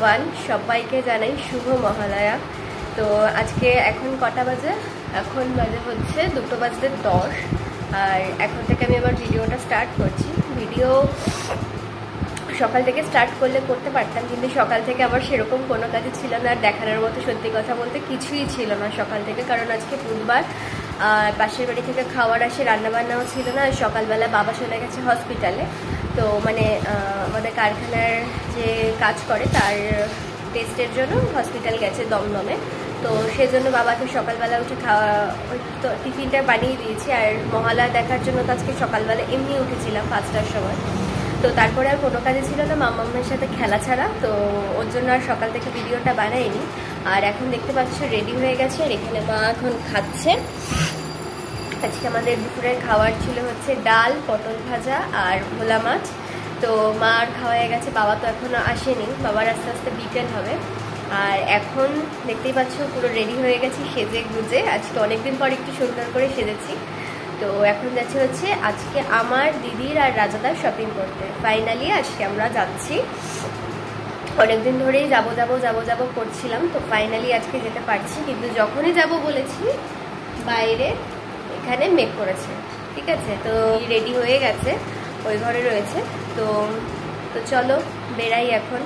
One সবাইকে জানাই শুভ মহালয়া। তো আজকে এখন কটা বাজে? এখন বাজে হচ্ছে দুটো বাজতে দশ। আর এখন থেকে আমি আমার ভিডিওটা স্টার্ট করছি। ভিডিও সকাল থেকে স্টার্ট করলে করতে পারতাম, কিন্তু সকাল থেকে আবার সেরকম কোনো কাজই ছিল না। আর দেখানোর মতো সত্যি কথা বলতে কিছুই ছিল না সকাল থেকে। কারণ আজকে বুধবার, আর পাশের বাড়ি থেকে খাওয়ার আসে, রান্নাবান্নাও ছিল না। আর সকালবেলা বাবা চলে গেছে হসপিটালে তো মানে আমাদের কারখানার যে কাজ করে তার টেস্টের জন্য হসপিটাল গেছে দমদমে। তো সেজন্য বাবাকে সকালবেলা উঠে খাওয়া তো টিফিনটা বানিয়ে দিয়েছি। আর মহালয়া দেখার জন্য তো আজকে সকালবেলা এমনি উঠেছিলাম পাঁচটার সময়। তো তারপরে আর কোনো কাজে ছিল না, মামামের সাথে খেলা ছাড়া। তো ওর জন্য আর সকাল থেকে ভিডিওটা বানাইনি। আর এখন দেখতে পাচ্ছ রেডি হয়ে গেছে, আর এখানে মা এখন খাচ্ছে। আজকে আমাদের দুপুরের খাওয়ার ছিল হচ্ছে ডাল, পটল ভাজা আর ভোলা মাছ। তো মার খাওয়া হয়ে গেছে, বাবা তো এখনও আসেনি। বাবার আস্তে আস্তে বিকেল হবে। আর এখন দেখতেই পাচ্ছ, পুরো রেডি হয়ে গেছি সেজে গুজে। আজকে অনেকদিন পর একটু সুন্দর করে সেজেছি। তো এখন যাচ্ছে হচ্ছে আজকে আমার দিদির আর রাজাদার শপিং করতে। ফাইনালি আজকে আমরা যাচ্ছি। অনেকদিন ধরেই যাব যাব যাব যাব করছিলাম। তো ফাইনালি আজকে যেতে পারছি। কিন্তু যখনই যাব বলেছি, বাইরে এখানে মেক করেছে, ঠিক আছে? তো রেডি হয়ে গেছে, ওই ঘরে রয়েছে। তো তো চলো বেরাই এখন।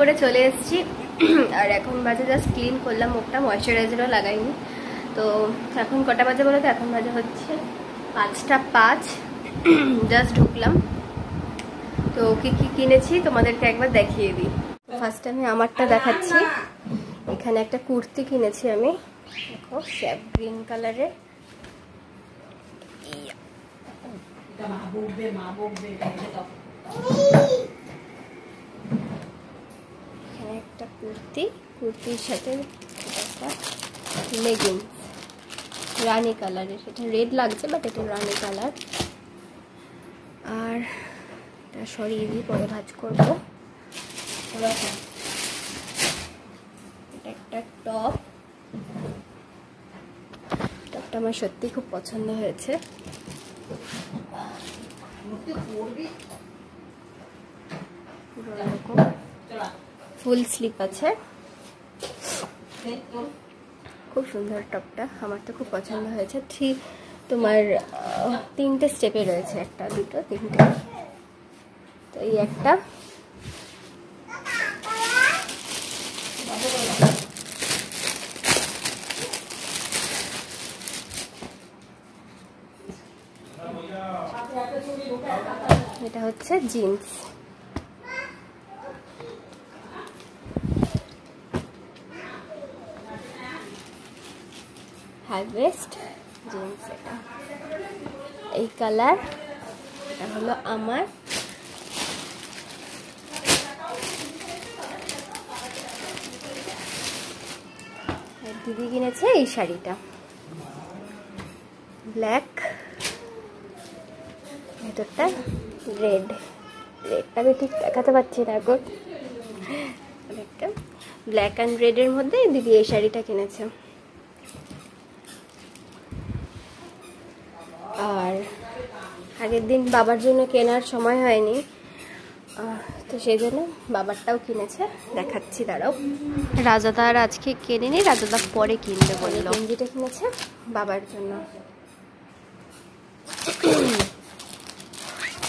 করে চলে এসেছি। আর এখন বাজে জাস্ট ক্লিন করলাম মুখটা ময়শ্চারাইজারও লাগাইনি। তো এখন কটা বাজে বলো তো? এখন বাজে হচ্ছে পাঁচটা পাঁচ। জাস্ট ঢুকলাম। তো কি কি কিনেছি তোমাদেরকে একবার দেখিয়ে দিই। ফার্স্ট আমি আমারটা দেখাচ্ছি। এখানে একটা কুর্তি কিনেছি আমি। দেখো শ্যাপ গ্রিন কালারের একটা কুর্তি কুর্তির সাথে একটা লেগিংস রানি কালারের। এটা রেড লাগছে বাট এটা রানি কালার। আর সরিয়ে দিয়ে পরে ভাজ করব। এটা একটা টপ। টপটা আমার সত্যি খুব পছন্দ হয়েছে। ফুল স্লিপ আছে। খুব সুন্দর টপটা, আমার তো খুব পছন্দ হয়েছে। থ্রি, তোমার তিনটে স্টেপে রয়েছে একটা, দুটো, তিনটে। তো এই একটা। এটা হচ্ছে জিন্স। হারভেস্ট জিন্স এটা এই কালার এটা হলো আমার। দিদি কিনেছে এই শাড়িটা। ব্ল্যাক ভেতরটা রেড রেডটা আমি ঠিক দেখাতে পারছি না এখন একটা ব্ল্যাক অ্যান্ড রেডের মধ্যে দিদি এই শাড়িটা কিনেছে আর আগের দিন বাবার জন্য কেনার সময় হয়নি। তো সেই জন্য বাবারটাও কিনেছে। দেখাচ্ছি দাঁড়াও। রাজাদার আজকে কেনে কেনেনি রাজাদা পরে কিনবে বলল। গেঞ্জিটা কিনেছে বাবার জন্য।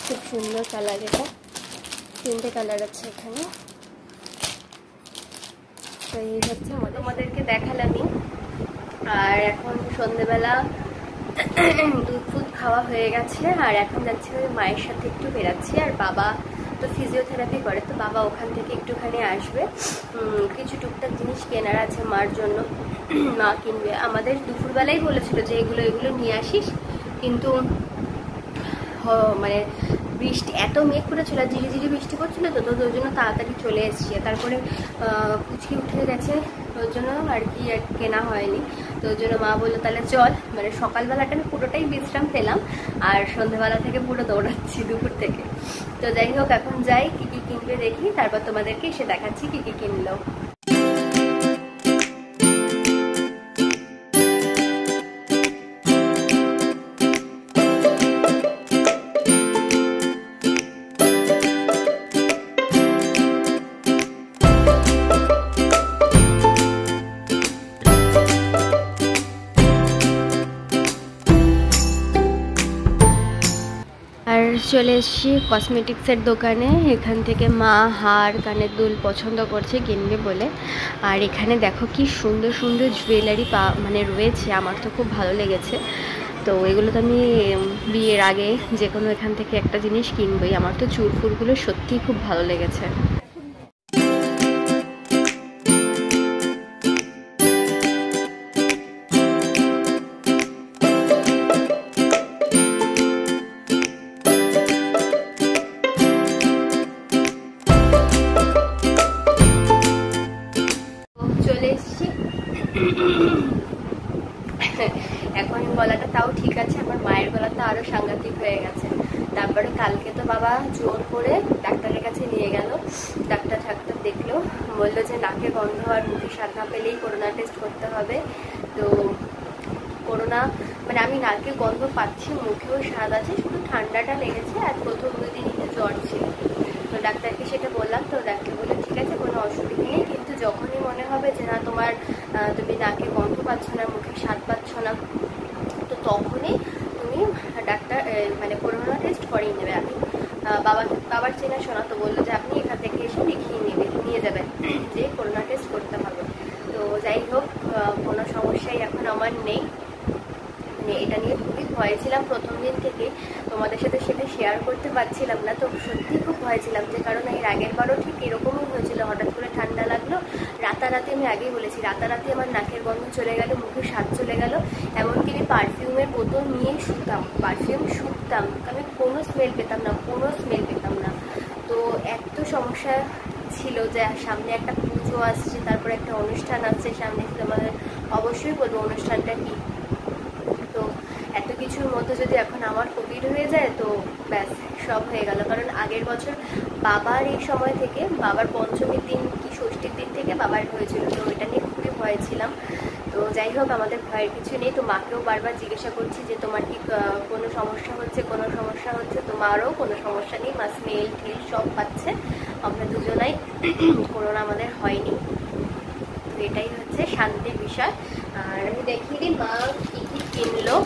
খুব সুন্দর কালার এটা। তিনটে কালার আছে এখানে। তো এই হচ্ছে তোমাদেরকে দেখালামই। আর এখন সন্ধেবেলা দুধ ফুদ খাওয়া হয়ে গেছে, আর এখন যাচ্ছি মায়ের সাথে একটু বেরাচ্ছি আর বাবা তো ফিজিওথেরাপি করে, তো বাবা ওখান থেকে একটুখানি আসবে। কিছু টুকটাক জিনিস কেনার আছে মার জন্য। মা কিনবে। আমাদের দুপুরবেলাই বলেছিল যে এগুলো এগুলো নিয়ে আসিস, কিন্তু মানে বৃষ্টি, এত মেঘ করেছিল, আর ঝিরি ঝিরি বৃষ্টি করছিল তো তো ওই জন্য তাড়াতাড়ি চলে এসছি। তারপরে কুচকি উঠে গেছে ওই জন্য আর কি কেনা হয়নি। তো ওর জন্য মা বলল, তাহলে চল। মানে সকালবেলাটা আমি পুরোটাই বিশ্রাম পেলাম আর সন্ধ্যেবেলা থেকে পুরো দৌড়াচ্ছি দুপুর থেকে। তো যাই হোক, এখন যাই, কী কী কিনবে দেখি, তারপর তোমাদেরকে এসে দেখাচ্ছি কী কী কিনলো। চলে এসেছি কসমেটিক্সের দোকানে। এখান থেকে মা হার, কানের দুল পছন্দ করছে কিনবে বলে। আর এখানে দেখো কি সুন্দর সুন্দর জুয়েলারি পা মানে রয়েছে। আমার তো খুব ভালো লেগেছে। তো এগুলো তো আমি বিয়ের আগে যে কোনো এখান থেকে একটা জিনিস কিনবই। আমার তো চুরফুরগুলো সত্যিই খুব ভালো লেগেছে। পাচ্ছি মুখেও স্বাদ আছে শুধু ঠান্ডাটা লেগেছে আর প্রথম দুই দিন একটু জ্বর ছিল। তো ডাক্তারকে সেটা বললাম তো ডাক্তার বলল ঠিক আছে কোনো অসুবিধা নেই কিন্তু যখনই মনে হবে যে না তোমার তুমি নাকে গন্ধ পাচ্ছ না মুখে স্বাদ পাচ্ছ না তো তখনই তুমি ডাক্তার মানে করোনা টেস্ট করিয়ে নেবে আমি বাবা বাবার চেনা শোনা তো বলল যে আপনি এখান থেকে এসে দেখিয়ে নেবে নিয়ে যাবেন যে করোনা টেস্ট করতে হবে। তো যাই হোক কোনো সমস্যাই এখন আমার নেই। মানে এটা নিয়ে ভয় ছিলাম প্রথম দিন থেকে। তোমাদের সাথে সেটা শেয়ার করতে পারছিলাম না, তো সত্যি খুব ভয় ছিলাম যে, কারণ এর আগের বারও ঠিক এরকমই হয়েছিল। হঠাৎ করে ঠান্ডা লাগল। রাতারাতি আমি আগেই বলেছি, রাতারাতি আমার নাকের গন্ধ চলে গেল, মুখে স্বাদ চলে গেল। এমনকি আমি পারফিউমের বোতল নিয়ে শুতাম পারফিউম শুকতাম আমি কোনো স্মেল পেতাম না, কোনো স্মেল পেতাম না। তো এত সমস্যা ছিল যে, সামনে একটা পুজো আসছে, তারপরে একটা অনুষ্ঠান আসছে, সামনে তোমাদের অবশ্যই বলব অনুষ্ঠানটা কি? কিছুর মধ্যে যদি এখন আমার কোভিড হয়ে যায়, তো ব্যাস, সব হয়ে গেল। কারণ আগের বছর বাবার এই সময় থেকে, বাবার পঞ্চমীর দিন কি ষষ্ঠীর দিন থেকে বাবার হয়েছিল, তো এটা নিয়ে খুবই ভয় ছিলাম। তো যাই হোক, আমাদের ভয়ের কিছু নেই, তো মাকেও বারবার জিজ্ঞাসা করছি যে, তোমার কি কোনো সমস্যা হচ্ছে, কোনো সমস্যা হচ্ছে? তো মারও কোনো সমস্যা নেই, মা স্মেল ঠেল সব পাচ্ছে, আমরা দুজনাই। করোনা আমাদের হয়নি। তো এটাই হচ্ছে শান্তির বিষয়। আর আমি দেখিয়ে দিই, মা কী কী কিনলো।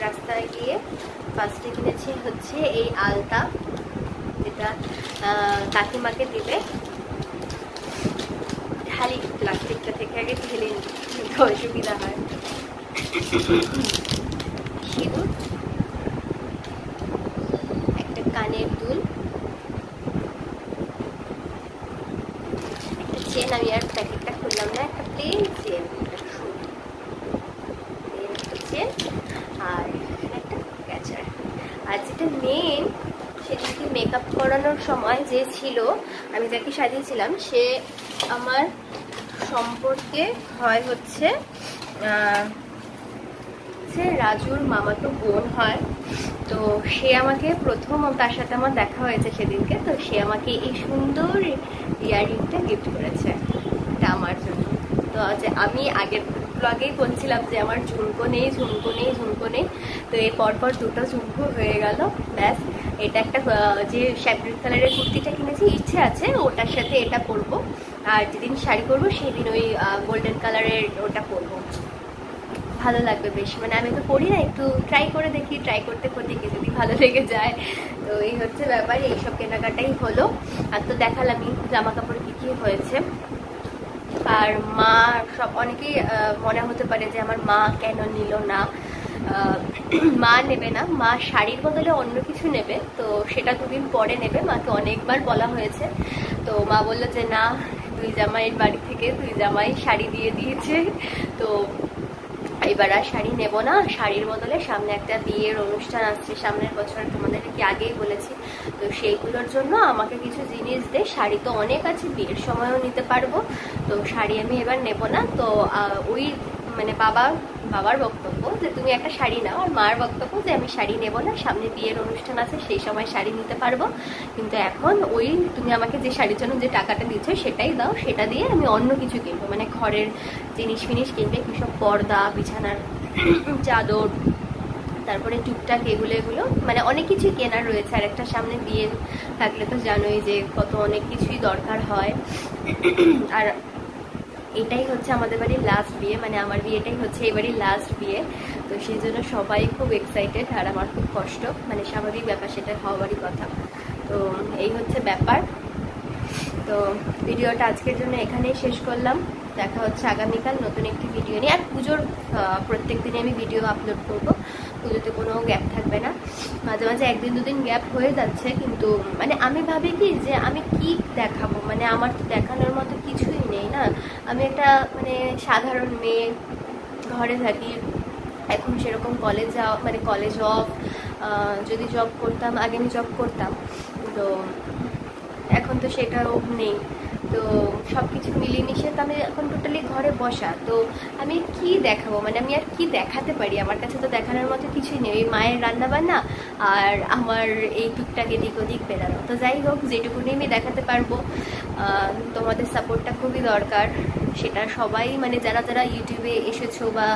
রাস্তায় গিয়ে ফার্স্টে কিনেছি হচ্ছে এই আলতা যেটা কাকিমাকে দিলে। ঢালি প্লাস্টিকটা থেকে আগে ঢেলে নিতে অসুবিধা হয়। সিঁদুর একটা কানের দুল একটা চেন আমি আর প্যাকেটটা খুললাম না একটা প্লেন চেন চেন আর একটা ক্যাচার যেটা মেন সেদিকে মেকআপ করানোর সময় যে ছিল, আমি যাকে সাজিয়েছিলাম, সে আমার সম্পর্কে হয় হচ্ছে রাজুর মামাতো বোন হয়। তো সে আমাকে প্রথম, তার সাথে আমার দেখা হয়েছে সেদিনকে, তো সে আমাকে এই সুন্দর ইয়াররিংটা গিফট করেছে। এটা আমার জন্য। তো আমি আগের ব্লগেই বলছিলাম যে আমার ঝুমকো নেই ঝুমকো নেই ঝুমকো নেই। তো এর পরপর দুটো ঝুমকো হয়ে গেল, ব্যাস। এটা একটা যে শ্যাপ্রিন কালারের কুর্তিটা কিনেছি, ইচ্ছে আছে, ওটার সাথে এটা পরবো। আর যেদিন শাড়ি পরবো, সেদিন ওই গোল্ডেন কালারের ওটা পরবো। ভালো লাগবে বেশ। মানে আমি তো পড়ি না, একটু ট্রাই করে দেখি ট্রাই করতে করতে কি যদি ভালো লেগে যায়। তো এই হচ্ছে ব্যাপার এইসব কেনাকাটাই হলো। আর তো দেখালামই জামা কাপড় কী কী হয়েছে। আর মা, সব অনেকেই মনে হতে পারে যে আমার মা কেন নিল না। মা নেবে না, মা শাড়ির বদলে অন্য কিছু নেবে, তো সেটা দুদিন পরে নেবে। মাকে অনেকবার বলা হয়েছে, তো মা বলল যে, না, দুই জামাইয়ের বাড়ি থেকে দুই জামাই শাড়ি দিয়ে দিয়েছে, তো এবার আর শাড়ি নেব না। শাড়ির বদলে সামনে একটা বিয়ের অনুষ্ঠান আসছে, সামনের বছর তোমাদেরকে আগেই বলেছি তো সেইগুলোর জন্য আমাকে কিছু জিনিস দে। শাড়ি তো অনেক আছে, বিয়ের সময়ও নিতে পারব। তো শাড়ি আমি এবার নেব না। তো ওই মানে বাবা, বাবার বক্তব্য যে তুমি একটা শাড়ি নাও, আর মার বক্তব্য যে আমি শাড়ি নেব না। সামনে বিয়ের অনুষ্ঠান আছে, সেই সময় শাড়ি নিতে পারব। কিন্তু এখন ওই, তুমি আমাকে যে শাড়ির জন্য যে টাকাটা দিচ্ছ সেটাই দাও। সেটা দিয়ে আমি অন্য কিছু কিনবো। মানে ঘরের জিনিস ফিনিস কিনবে কিসব পর্দা, বিছানার চাদর তারপরে টুকটাক এগুলো এগুলো। মানে অনেক কিছুই কেনার রয়েছে, আর একটা সামনে বিয়ে থাকলে তো জানোই যে কত অনেক কিছুই দরকার হয়। আর এটাই হচ্ছে আমাদের বাড়ির লাস্ট বিয়ে মানে আমার বিয়েটাই হচ্ছে এবারই লাস্ট বিয়ে। তো সেই জন্য সবাই খুব এক্সাইটেড আর আমার খুব কষ্ট মানে স্বাভাবিক ব্যাপার সেটা হওয়ারই কথা। তো এই হচ্ছে ব্যাপার। তো ভিডিওটা আজকের জন্য এখানেই শেষ করলাম। দেখা হচ্ছে আগামীকাল নতুন একটি ভিডিও নিয়ে। আর পুজোর প্রত্যেক দিনে আমি ভিডিও আপলোড করব। পুজোতে কোনো গ্যাপ থাকবে না। মাঝে মাঝে একদিন দুদিন গ্যাপ হয়ে যাচ্ছে, কিন্তু মানে আমি ভাবি কি যে আমি কি দেখাবো? মানে আমার তো দেখানোর মতো কিছুই নেই না। আমি একটা মানে সাধারণ মেয়ে, ঘরে থাকি। এখন সেরকম কলেজ যাওয়া মানে কলেজ অফ যদি জব করতাম, আগে আমি জব করতাম। তো এখন তো সেটাও নেই। তো সব কিছু মিলিয়ে তো আমি এখন টোটালি ঘরে বসা। তো আমি কি দেখাবো? মানে আমি আর কি দেখাতে পারি? আমার কাছে তো দেখানোর মতো কিছুই নেই। ওই মায়ের রান্নাবান্না আর আমার এই টুকটাক এদিক ওদিক বেরানো তো যাই হোক, যেটুকুনি আমি দেখাতে পারব তোমাদের সাপোর্টটা খুবই দরকার। সেটা সবাই মানে যারা যারা ইউটিউবে এসেছ বা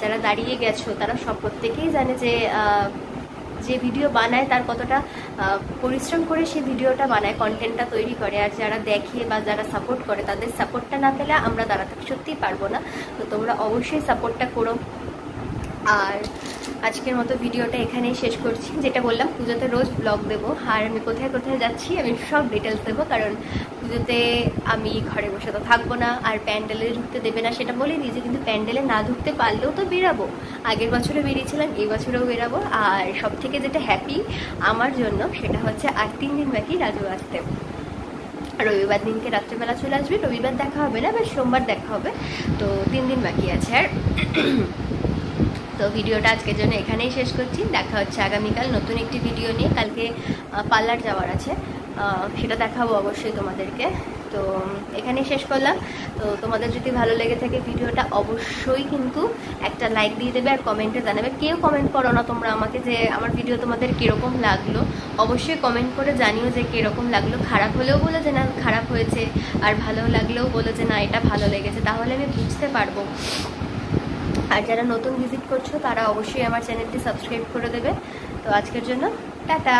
যারা দাঁড়িয়ে গেছো, তারা সব প্রত্যেকেই জানে যে যে ভিডিও বানায় তার কতটা পরিশ্রম করে সে ভিডিওটা বানায় কন্টেন্টটা তৈরি করে। আর যারা দেখে বা যারা সাপোর্ট করে, তাদের সাপোর্টটা না পেলে আমরা দাঁড়াতে সত্যিই পারব না। তো তোমরা অবশ্যই সাপোর্টটা করো। আর আজকের মতো ভিডিওটা এখানেই শেষ করছি। যেটা বললাম, পুজোতে রোজ ব্লগ দেবো। আর আমি কোথায় কোথায় যাচ্ছি, আমি সব ডিটেলস দেবো। কারণ পুজোতে আমি ঘরে বসে তো থাকব না, আর প্যান্ডেলে ঢুকতে দেবে না সেটা বলে দিয়েছে কিন্তু প্যান্ডেলে না ঢুকতে পারলেও তো বেরাবো। আগের বছরে বেরিয়েছিলাম, এই বছরেও বেরাবো। আর সব থেকে যেটা হ্যাপি আমার জন্য সেটা হচ্ছে আর তিন দিন বাকি রাজু আসতে। রবিবার দিনকে রাত্রেবেলা চলে আসবে। রবিবার দেখা হবে না বা সোমবার দেখা হবে। তো তিন দিন বাকি আছে। আর তো ভিডিওটা আজকের জন্য এখানেই শেষ করছি। দেখা হচ্ছে আগামীকাল নতুন একটি ভিডিও নিয়ে। কালকে পার্লার যাওয়ার আছে। সেটা দেখাবো অবশ্যই তোমাদেরকে। তো এখানেই শেষ করলাম। তো তোমাদের যদি ভালো লেগে থাকে ভিডিওটা, অবশ্যই কিন্তু একটা লাইক দিয়ে দেবে আর কমেন্টে জানাবে। কেউ কমেন্ট করো না তোমরা আমাকে যে আমার ভিডিও তোমাদের কীরকম লাগল। অবশ্যই কমেন্ট করে জানিও যে কীরকম লাগল। খারাপ হলেও বলো যে না, খারাপ হয়েছে। আর ভালো লাগলেও বলো যে না, এটা ভালো লেগেছে। তাহলে আমি বুঝতে পারব। আর যারা নতুন ভিজিট করছ, তারা অবশ্যই আমার চ্যানেলটি সাবস্ক্রাইব করে দেবে। তো আজকের জন্য, টাটা!